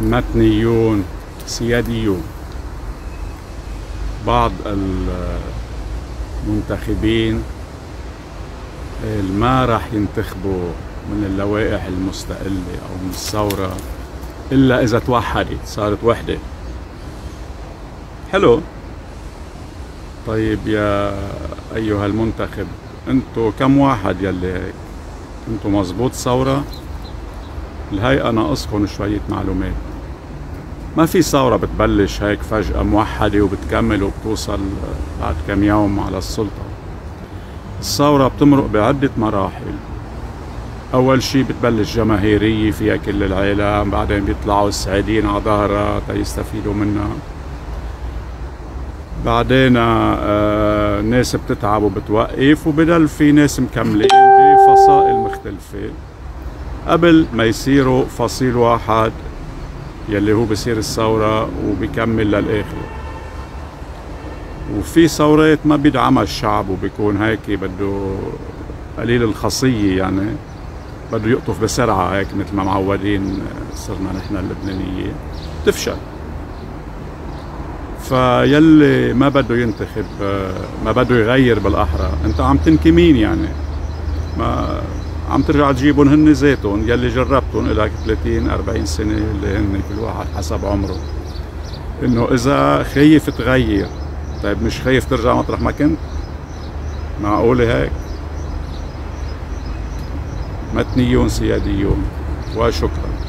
متنيون سياديون بعض المنتخبين ما راح ينتخبوا من اللوائح المستقلة أو من الثورة إلا إذا توحدت صارت وحدة. حلو. طيب يا أيها المنتخب أنتو كم واحد يلي أنتو مزبوط ثورة؟ الهيئة ناقصكم شوية معلومات. ما في ثورة بتبلش هيك فجأة موحدة وبتكمل وبتوصل بعد كم يوم على السلطة. الثورة بتمرق بعدة مراحل. أول شي بتبلش جماهيرية فيها كل العالم بعدين بيطلعوا السعيدين على ظهرها تيستفيدوا منها. بعدين آه ناس بتتعب وبتوقف وبدل في ناس مكملين بفصائل مختلفة. قبل ما يصيروا فصيل واحد يلي هو بصير الثورة وبيكمل للآخر. وفي ثورات ما بيدعمها الشعب وبيكون هيك بده قليل الخاصية يعني بده يقطف بسرعة هيك مثل ما معودين صرنا نحن اللبنانية. تفشل. فيلي ما بده ينتخب ما بده يغير بالأحرى. أنت عم تنكي مين يعني؟ ما عم ترجع تجيبهم هن ذاتهم يلي جربتهم لك 30 40 سنة اللي هن كل واحد حسب عمره. إنه إذا خايف تغير طيب مش خايف ترجع مطرح ما كنت؟ معقولة هيك؟ متنيون سياديون وشكرا.